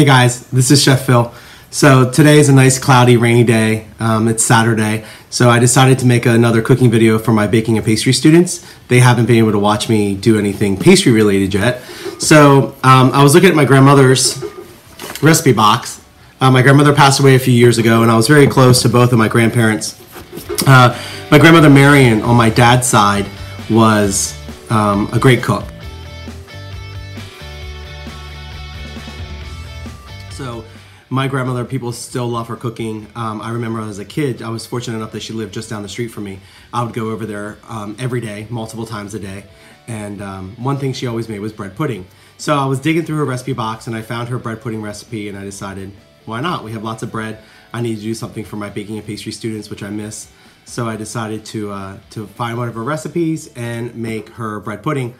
Hey guys, this is Chef Phil. So today is a nice cloudy, rainy day. Um, it's Saturday, so I decided to make another cooking video for my baking and pastry students. They haven't been able to watch me do anything pastry related yet. So um, I was looking at my grandmother's recipe box. Uh, my grandmother passed away a few years ago, and I was very close to both of my grandparents. Uh, my grandmother Marion, on my dad's side, was um, a great cook. My grandmother, people still love her cooking. Um, I remember as a kid, I was fortunate enough that she lived just down the street from me. I would go over there um, every day, multiple times a day. And um, one thing she always made was bread pudding. So I was digging through her recipe box and I found her bread pudding recipe and I decided, why not? We have lots of bread. I need to do something for my baking and pastry students, which I miss. So I decided to, uh, to find one of her recipes and make her bread pudding.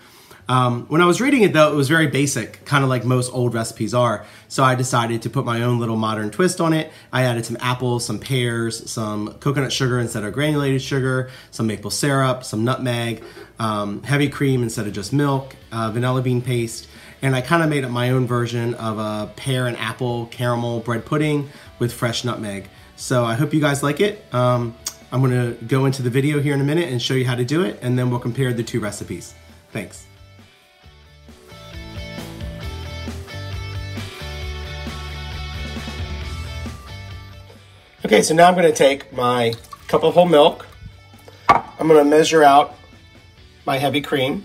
Um, when I was reading it, though, it was very basic, kind of like most old recipes are. So I decided to put my own little modern twist on it. I added some apples, some pears, some coconut sugar instead of granulated sugar, some maple syrup, some nutmeg, um, heavy cream instead of just milk, uh, vanilla bean paste, and I kind of made up my own version of a pear and apple caramel bread pudding with fresh nutmeg. So I hope you guys like it. Um, I'm gonna go into the video here in a minute and show you how to do it, and then we'll compare the two recipes. Thanks. Okay, so now I'm gonna take my cup of whole milk. I'm gonna measure out my heavy cream.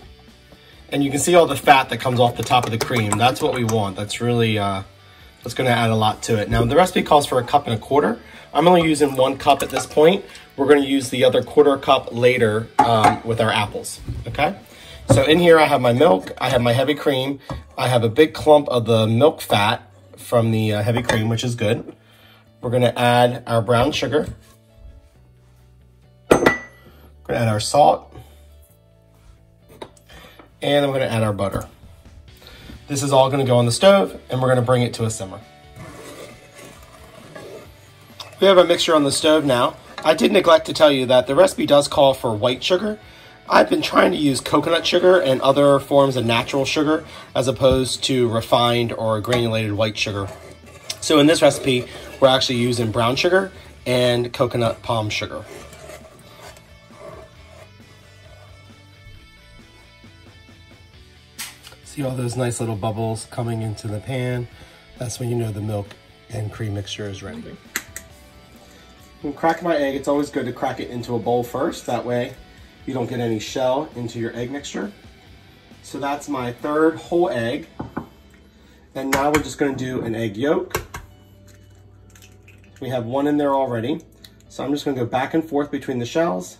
And you can see all the fat that comes off the top of the cream. That's what we want. That's really, uh, that's gonna add a lot to it. Now the recipe calls for a cup and a quarter. I'm only using one cup at this point. We're gonna use the other quarter cup later um, with our apples, okay? So in here I have my milk, I have my heavy cream, I have a big clump of the milk fat from the uh, heavy cream, which is good. We're gonna add our brown sugar. We're gonna add our salt. And I'm gonna add our butter. This is all gonna go on the stove and we're gonna bring it to a simmer. We have our mixture on the stove now. I did neglect to tell you that the recipe does call for white sugar. I've been trying to use coconut sugar and other forms of natural sugar as opposed to refined or granulated white sugar. So in this recipe, we're actually using brown sugar and coconut palm sugar. See all those nice little bubbles coming into the pan? That's when you know the milk and cream mixture is ready. When crack my egg, it's always good to crack it into a bowl first. That way you don't get any shell into your egg mixture. So that's my third whole egg. And now we're just gonna do an egg yolk. We have one in there already. So I'm just gonna go back and forth between the shells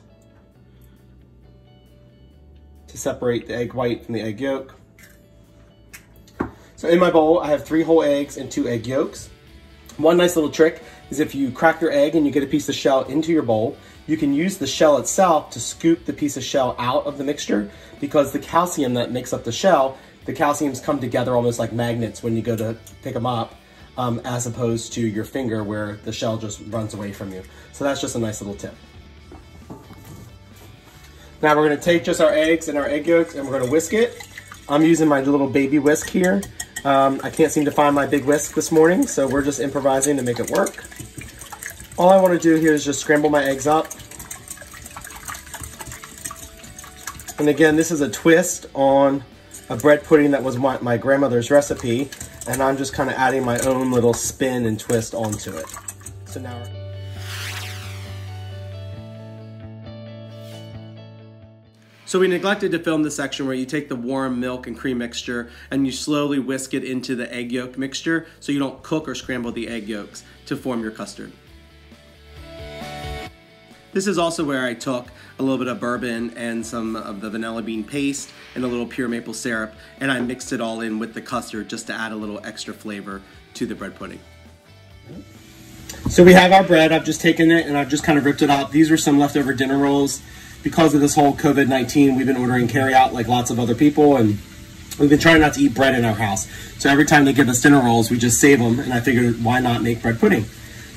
to separate the egg white from the egg yolk. So in my bowl, I have three whole eggs and two egg yolks. One nice little trick is if you crack your egg and you get a piece of shell into your bowl, you can use the shell itself to scoop the piece of shell out of the mixture because the calcium that makes up the shell, the calciums come together almost like magnets when you go to pick them up um, as opposed to your finger where the shell just runs away from you. So that's just a nice little tip. Now we're gonna take just our eggs and our egg yolks and we're gonna whisk it. I'm using my little baby whisk here. Um, I can't seem to find my big whisk this morning, so we're just improvising to make it work. All I wanna do here is just scramble my eggs up. And again, this is a twist on a bread pudding that was my, my grandmother's recipe and I'm just kind of adding my own little spin and twist onto it. So now So we neglected to film the section where you take the warm milk and cream mixture and you slowly whisk it into the egg yolk mixture so you don't cook or scramble the egg yolks to form your custard. This is also where I took a little bit of bourbon and some of the vanilla bean paste and a little pure maple syrup and I mixed it all in with the custard just to add a little extra flavor to the bread pudding. So we have our bread. I've just taken it and I've just kind of ripped it out. These are some leftover dinner rolls because of this whole COVID-19, we've been ordering carry out like lots of other people and we've been trying not to eat bread in our house. So every time they give us dinner rolls, we just save them and I figured why not make bread pudding?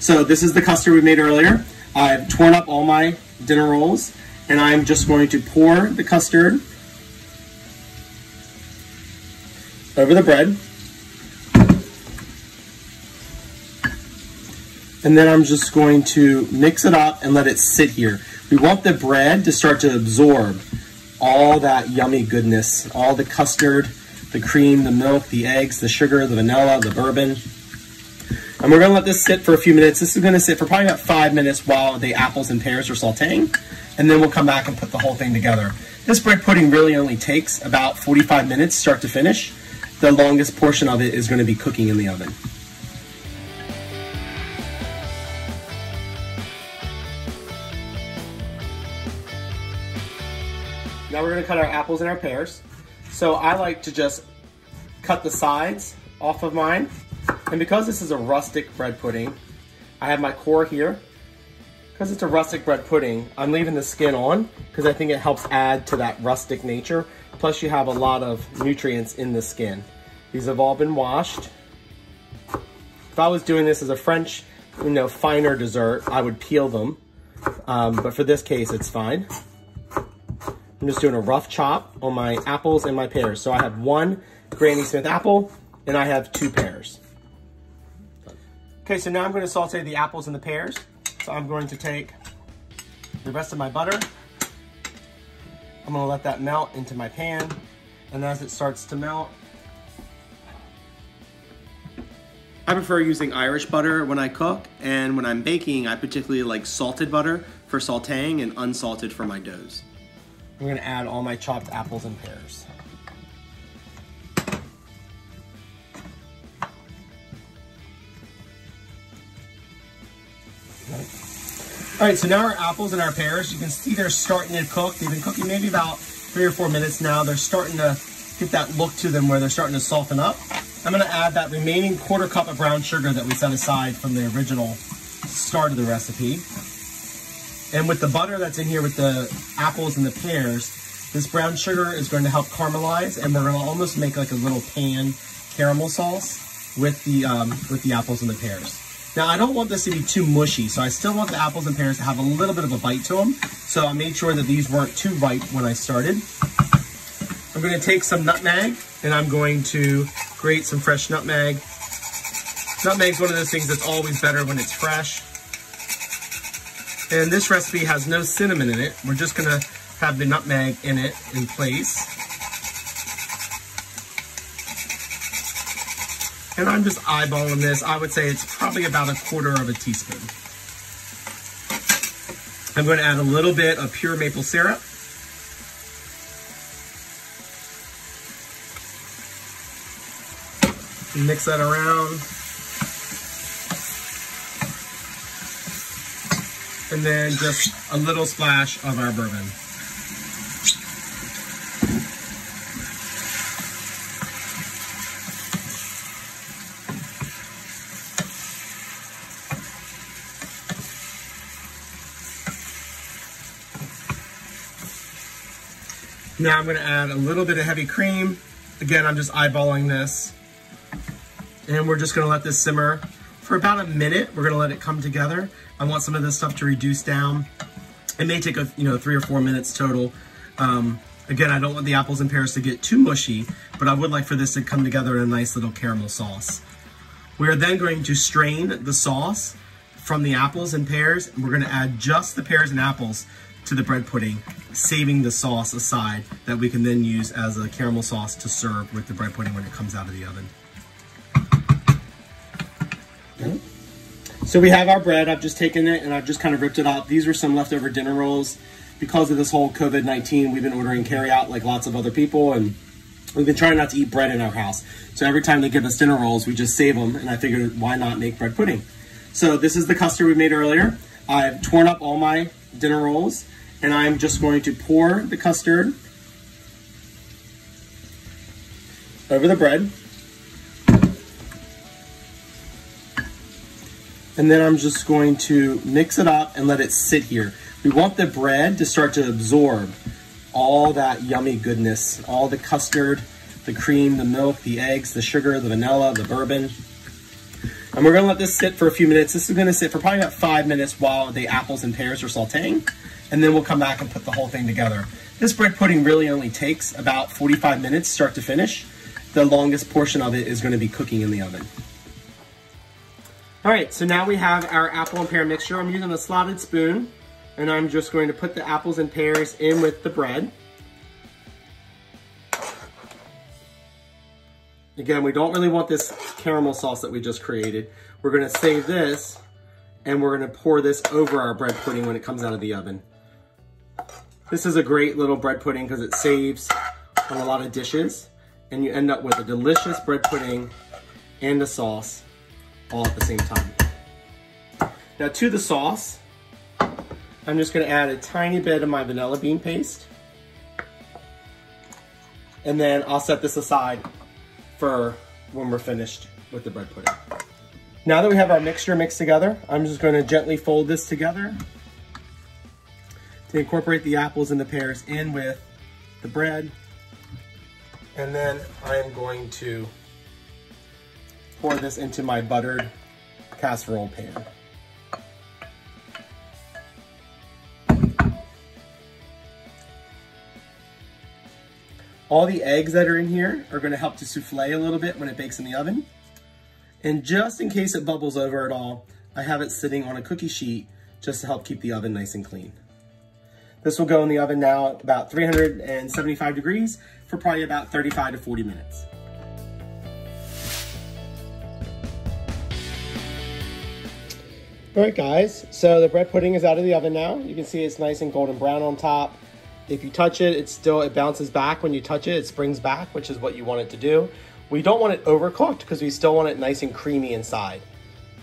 So this is the custard we made earlier. I've torn up all my dinner rolls and I'm just going to pour the custard over the bread. And then I'm just going to mix it up and let it sit here. We want the bread to start to absorb all that yummy goodness, all the custard, the cream, the milk, the eggs, the sugar, the vanilla, the bourbon. And we're gonna let this sit for a few minutes. This is gonna sit for probably about five minutes while the apples and pears are sauteing. And then we'll come back and put the whole thing together. This bread pudding really only takes about 45 minutes start to finish. The longest portion of it is gonna be cooking in the oven. Now we're gonna cut our apples and our pears. So I like to just cut the sides off of mine. And because this is a rustic bread pudding, I have my core here. Because it's a rustic bread pudding, I'm leaving the skin on because I think it helps add to that rustic nature. Plus you have a lot of nutrients in the skin. These have all been washed. If I was doing this as a French, you know, finer dessert, I would peel them. Um, but for this case, it's fine. I'm just doing a rough chop on my apples and my pears. So I have one Granny Smith apple and I have two pears. Okay, so now I'm to saute the apples and the pears. So I'm going to take the rest of my butter. I'm to let that melt into my pan. And as it starts to melt, I prefer using Irish butter when I cook, and when I'm baking, I particularly like salted butter for sauteing and unsalted for my doughs. I'm gonna add all my chopped apples and pears. All right, so now our apples and our pears, you can see they're starting to cook. They've been cooking maybe about three or four minutes now. They're starting to get that look to them where they're starting to soften up. I'm gonna add that remaining quarter cup of brown sugar that we set aside from the original start of the recipe. And with the butter that's in here with the apples and the pears, this brown sugar is going to help caramelize and we're gonna almost make like a little pan caramel sauce with the, um, with the apples and the pears. Now I don't want this to be too mushy, so I still want the apples and pears to have a little bit of a bite to them. So I made sure that these weren't too ripe when I started. I'm gonna take some nutmeg and I'm going to grate some fresh nutmeg. Nutmeg's one of those things that's always better when it's fresh. And this recipe has no cinnamon in it. We're just gonna have the nutmeg in it in place. And I'm just eyeballing this. I would say it's probably about a quarter of a teaspoon. I'm going to add a little bit of pure maple syrup. Mix that around. And then just a little splash of our bourbon. Now I'm gonna add a little bit of heavy cream. Again, I'm just eyeballing this. And we're just gonna let this simmer for about a minute. We're gonna let it come together. I want some of this stuff to reduce down. It may take a, you know, three or four minutes total. Um, again, I don't want the apples and pears to get too mushy, but I would like for this to come together in a nice little caramel sauce. We are then going to strain the sauce from the apples and pears. And we're gonna add just the pears and apples to the bread pudding, saving the sauce aside that we can then use as a caramel sauce to serve with the bread pudding when it comes out of the oven. So we have our bread. I've just taken it and I've just kind of ripped it out. These were some leftover dinner rolls. Because of this whole COVID-19, we've been ordering carry out like lots of other people and we've been trying not to eat bread in our house. So every time they give us dinner rolls, we just save them and I figured why not make bread pudding? So this is the custard we made earlier. I've torn up all my dinner rolls and I'm just going to pour the custard over the bread. And then I'm just going to mix it up and let it sit here. We want the bread to start to absorb all that yummy goodness, all the custard, the cream, the milk, the eggs, the sugar, the vanilla, the bourbon. And we're gonna let this sit for a few minutes. This is gonna sit for probably about five minutes while the apples and pears are sauteing and then we'll come back and put the whole thing together. This bread pudding really only takes about 45 minutes start to finish. The longest portion of it is going to be cooking in the oven. All right, so now we have our apple and pear mixture. I'm using a slotted spoon and I'm just going to put the apples and pears in with the bread. Again, we don't really want this caramel sauce that we just created. We're gonna save this and we're gonna pour this over our bread pudding when it comes out of the oven. This is a great little bread pudding because it saves on a lot of dishes and you end up with a delicious bread pudding and a sauce all at the same time. Now to the sauce, I'm just gonna add a tiny bit of my vanilla bean paste. And then I'll set this aside for when we're finished with the bread pudding. Now that we have our mixture mixed together, I'm just gonna gently fold this together to incorporate the apples and the pears in with the bread. And then I am going to pour this into my buttered casserole pan. All the eggs that are in here are gonna help to souffle a little bit when it bakes in the oven. And just in case it bubbles over at all, I have it sitting on a cookie sheet just to help keep the oven nice and clean. This will go in the oven now at about 375 degrees for probably about 35 to 40 minutes. All right guys, so the bread pudding is out of the oven now. You can see it's nice and golden brown on top. If you touch it, it still, it bounces back. When you touch it, it springs back, which is what you want it to do. We don't want it overcooked because we still want it nice and creamy inside.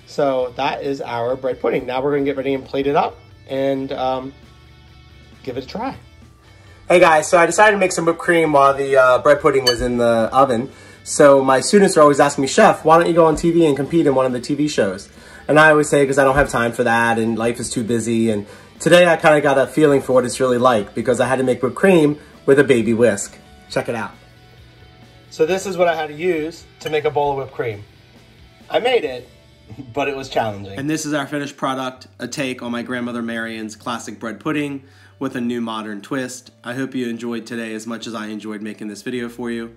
So that is our bread pudding. Now we're gonna get ready and plate it up and um, give it a try. Hey guys, so I decided to make some whipped cream while the uh, bread pudding was in the oven. So my students are always asking me, Chef, why don't you go on TV and compete in one of the TV shows? And I always say, because I don't have time for that and life is too busy and Today I kind of got a feeling for what it's really like because I had to make whipped cream with a baby whisk. Check it out. So this is what I had to use to make a bowl of whipped cream. I made it, but it was challenging. And this is our finished product, a take on my grandmother Marion's classic bread pudding with a new modern twist. I hope you enjoyed today as much as I enjoyed making this video for you.